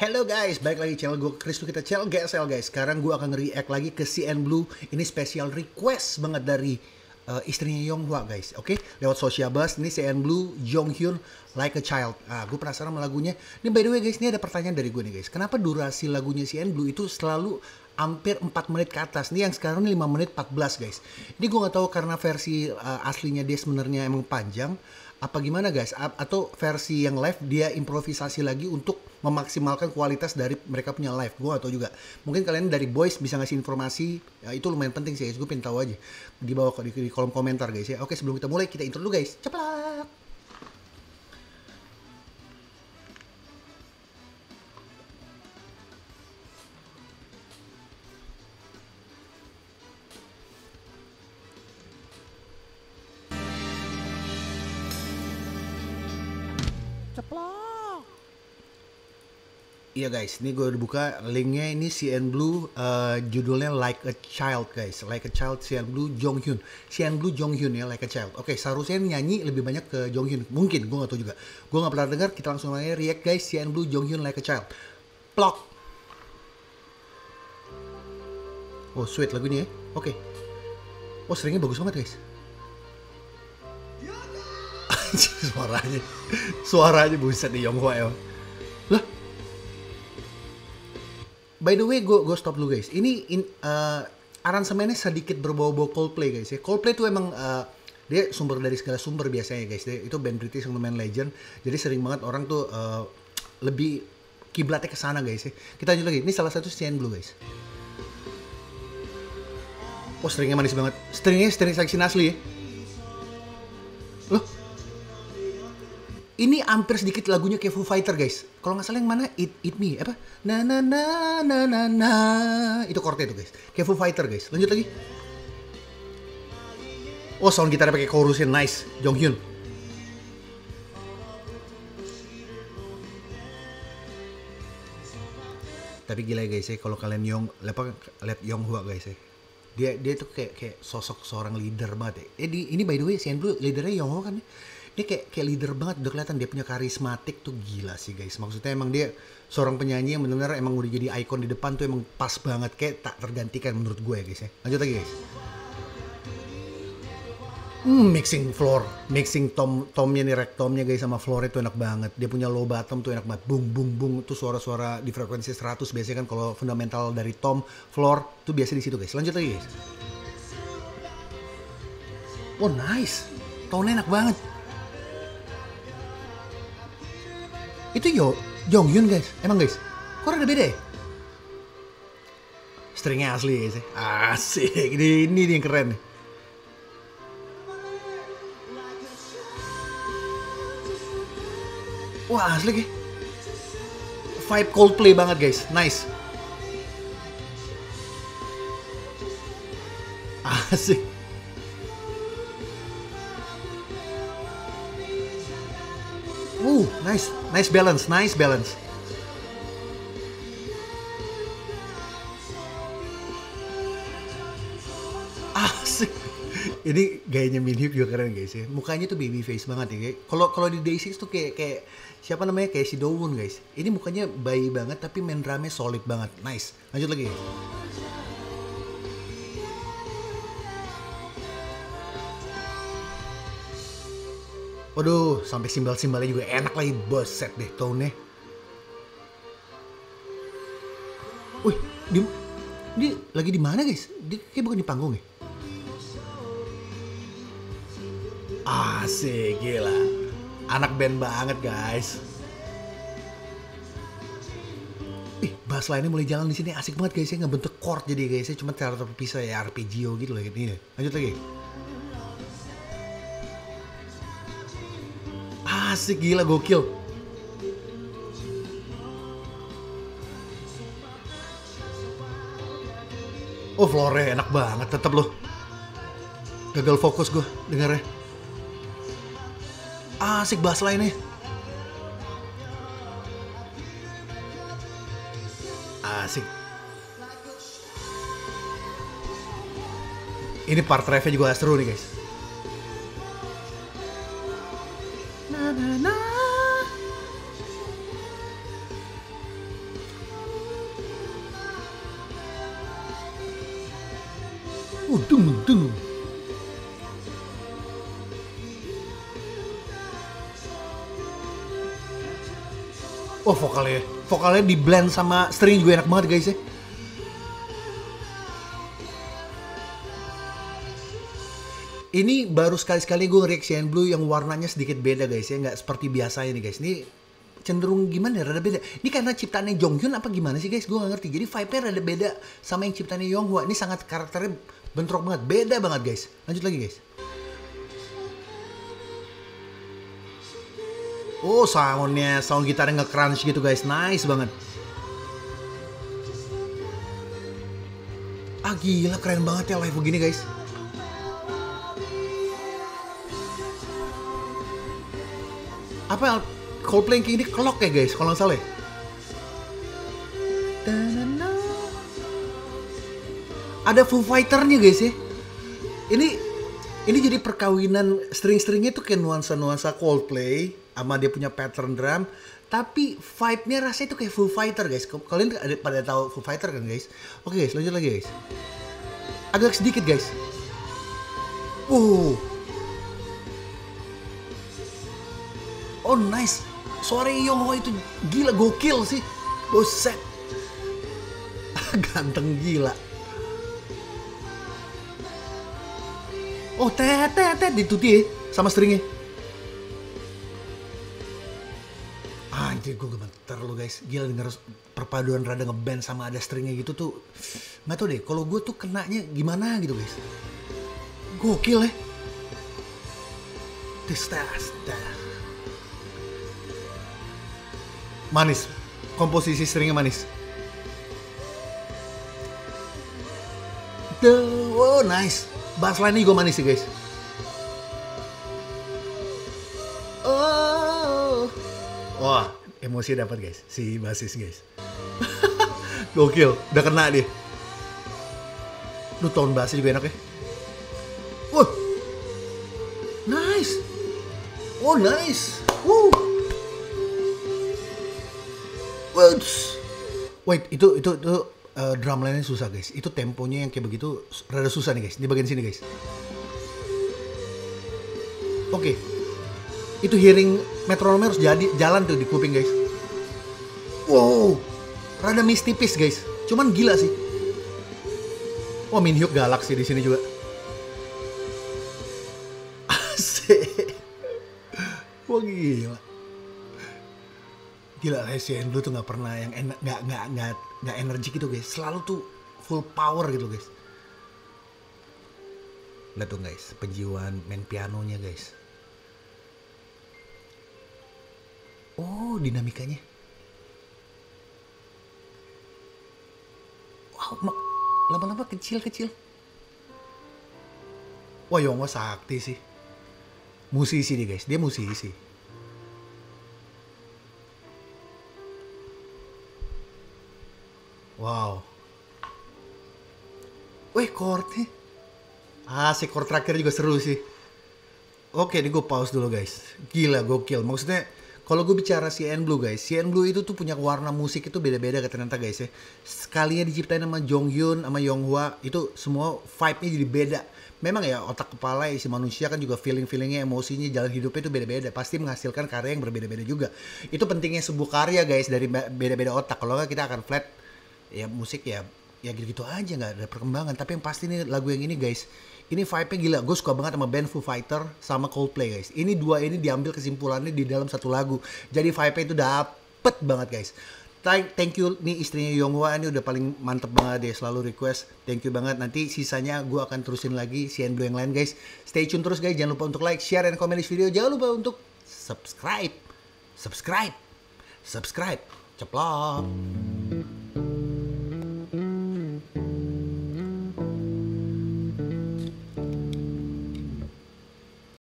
Hello guys, balik lagi channel gue Chris kita channel GSL guys. Sekarang gue akan react lagi ke CN Blue. Ini special request banget dari uh, istrinya Yonghwa guys. Oke, okay? lewat social bus ini CN Blue Jong Hyun Like a Child. Ah, gue penasaran sama lagunya. Ini by the way guys, ini ada pertanyaan dari gue nih guys. Kenapa durasi lagunya CN Blue itu selalu hampir 4 menit ke atas. Ini yang sekarang ini 5 menit 14 guys. Ini gue nggak tahu karena versi uh, aslinya dia sebenarnya emang panjang apa gimana guys? A atau versi yang live dia improvisasi lagi untuk memaksimalkan kualitas dari mereka punya live. Gue atau juga. Mungkin kalian dari boys bisa ngasih informasi. Ya, itu lumayan penting sih guys. Gue pengen tahu aja. Di bawah di, di kolom komentar guys ya. Oke sebelum kita mulai kita intro dulu guys. Cepat Iya guys, ini gue udah buka linknya ini CN Blue uh, judulnya Like a Child guys, Like a Child CN Blue Jong Hyun, CN Blue Jong Hyun ya Like a Child. Oke, seharusnya nyanyi lebih banyak ke Jong Hyun, mungkin gue gak tahu juga. Gue gak pernah dengar, kita langsung aja react guys CN Blue Jong Hyun Like a Child. Plok. Oh sweet lagunya ya, oke. Oh seringnya bagus banget guys. suaranya, suaranya buset nih Yonghwa ya. Lah, By the way, gue stop dulu guys. Ini in, uh, aransemennya sedikit berbau-bau Coldplay guys ya. Coldplay itu emang uh, dia sumber dari segala sumber biasanya guys. Dia, itu band British yang lumayan legend. Jadi sering banget orang tuh uh, lebih kiblatnya ke sana guys ya. Kita lanjut lagi. Ini salah satu CN Blue guys. Oh stringnya manis banget. Stringnya string section asli ya. Loh, ini hampir sedikit lagunya kayak Foo Fighter guys. Kalau nggak salah yang mana It It Me apa? Na na na na na na itu chordnya itu guys. Kayak Foo Fighter guys. Lanjut lagi. Oh sound gitarnya pakai chorusnya nice. Jong Hyun. Tapi gila ya guys ya kalau kalian Yong apa lihat Yong Hwa guys ya. Dia dia tuh kayak kayak sosok seorang leader banget ya. Eh, di, ini by the way Sian Blue leadernya Yong Hwa kan ya dia kayak kayak leader banget udah kelihatan dia punya karismatik tuh gila sih guys. Maksudnya emang dia seorang penyanyi yang benar-benar emang udah jadi ikon di depan tuh emang pas banget kayak tak tergantikan menurut gue ya guys ya. Lanjut lagi guys. Hmm, mixing floor. Mixing tom tomnya nih rek tomnya guys sama floor itu enak banget. Dia punya low bottom tuh enak banget. Bung bung bung tuh suara-suara di frekuensi 100 biasanya kan kalau fundamental dari tom floor tuh biasa di situ guys. Lanjut lagi guys. Oh nice. Tone enak banget Itu Yo Jong Hyun guys. Emang guys. Kok ada beda ya? Stringnya asli guys. Asik. Ini, ini yang keren nih. Wah asli guys. Vibe Coldplay banget guys. Nice. Asik. Nice, nice balance, nice balance. Asik. Ini gayanya Min Hyuk juga keren guys ya. Mukanya tuh baby face banget ya. Kalau kalau di Day6 tuh kayak kayak siapa namanya kayak si Dowon guys. Ini mukanya bayi banget tapi main drumnya solid banget. Nice. Lanjut lagi. Waduh, sampai simbal-simbalnya juga enak lagi set deh tone-nya. Wih, di, dia lagi di mana guys? Dia kayak bukan di panggung ya? Asik, gila. Anak band banget guys. Ih, bass lainnya mulai jalan di sini asik banget guys ya ngebentuk chord jadi guys ya cuma cara terpisah ya arpeggio gitu lah gitu. Lanjut lagi. Asik gila gokil. Oh floornya enak banget tetep loh. Gagal fokus gue dengarnya. Asik bass lainnya. Asik. Ini part refnya juga seru nih guys. Uh, dung, dung. Oh vokalnya, vokalnya di blend sama string juga enak banget guys ya. Ini baru sekali-sekali gue reaction blue yang warnanya sedikit beda guys ya, nggak seperti biasanya nih guys. Ini cenderung gimana ya, rada beda. Ini karena ciptaannya Jonghyun apa gimana sih guys? Gue gak ngerti. Jadi vibe-nya rada beda sama yang ciptaannya Yonghwa. Ini sangat karakternya bentrok banget, beda banget guys. Lanjut lagi guys. Oh soundnya, sound gitarnya nge-crunch gitu guys, nice banget. Ah gila keren banget ya live begini guys. Apa yang Coldplay yang kayak ini kelok ya guys, kalau nggak salah ya? Ada Foo Fighter-nya guys ya. Ini ini jadi perkawinan string-stringnya tuh kayak nuansa-nuansa Coldplay sama dia punya pattern drum. Tapi vibe-nya rasanya itu kayak Foo Fighter guys. Kalian ada pada tahu Foo Fighter kan guys? Oke guys lanjut lagi guys. Agak sedikit guys. Uh. Oh nice. Suara Yonghwa itu gila gokil sih. Buset. Ganteng gila oh tet tet tet dituti sama stringnya Anjir gue gemeter lo guys. Gila denger perpaduan rada ngeband sama ada stringnya gitu tuh. Gak tau deh kalau gue tuh kenanya gimana gitu guys. Gokil ya. Tes tes tes. Manis. Komposisi stringnya manis. Duh, oh nice Bass line juga manis sih guys Oh Wah, emosi dapat guys, si basis guys. Gokil, udah kena dia. Lu tone bassnya juga enak ya. Wah, nice. Oh nice. Woo. Wait itu itu itu uh, drum line-nya susah guys. Itu temponya yang kayak begitu rada susah nih guys. Di bagian sini guys. Oke, itu hearing metronom harus jadi jalan tuh di kuping guys. Wow, rada miss tipis guys. Cuman gila sih. Wah, Min Hyuk galak sih di sini juga. Asik. Wah gila. Gila Lesian lu tuh nggak pernah yang enak nggak nggak nggak nggak energi gitu guys. Selalu tuh full power gitu guys. Lihat tuh guys, penjiwaan main pianonya guys. Oh, dinamikanya. Wow, lama-lama kecil-kecil. Wah, Yongwa sakti sih. Musisi nih guys, dia musisi. Wow. Wih, chordnya. Ah, si chord terakhir juga seru sih. Oke, ini gue pause dulu guys. Gila, gokil. Maksudnya, kalau gue bicara CN Blue guys, CN Blue itu tuh punya warna musik itu beda-beda ternyata guys ya. Sekalinya diciptain sama Jong Hyun, sama Yonghwa, itu semua vibe-nya jadi beda. Memang ya otak kepala isi manusia kan juga feeling-feelingnya, emosinya, jalan hidupnya itu beda-beda. Pasti menghasilkan karya yang berbeda-beda juga. Itu pentingnya sebuah karya guys dari beda-beda otak. Kalau nggak kita akan flat, ya musik ya ya gitu-gitu aja nggak ada perkembangan. Tapi yang pasti nih lagu yang ini guys, ini vibe-nya gila. Gue suka banget sama band Foo Fighter sama Coldplay guys. Ini dua ini diambil kesimpulannya di dalam satu lagu. Jadi vibe-nya itu dapet banget guys. Thank you nih istrinya Yonghwa ini udah paling mantep banget deh selalu request. Thank you banget. Nanti sisanya gue akan terusin lagi CN Blue yang lain guys. Stay tune terus guys. Jangan lupa untuk like, share, dan komen di video. Jangan lupa untuk subscribe. Subscribe. Subscribe. Ceplok.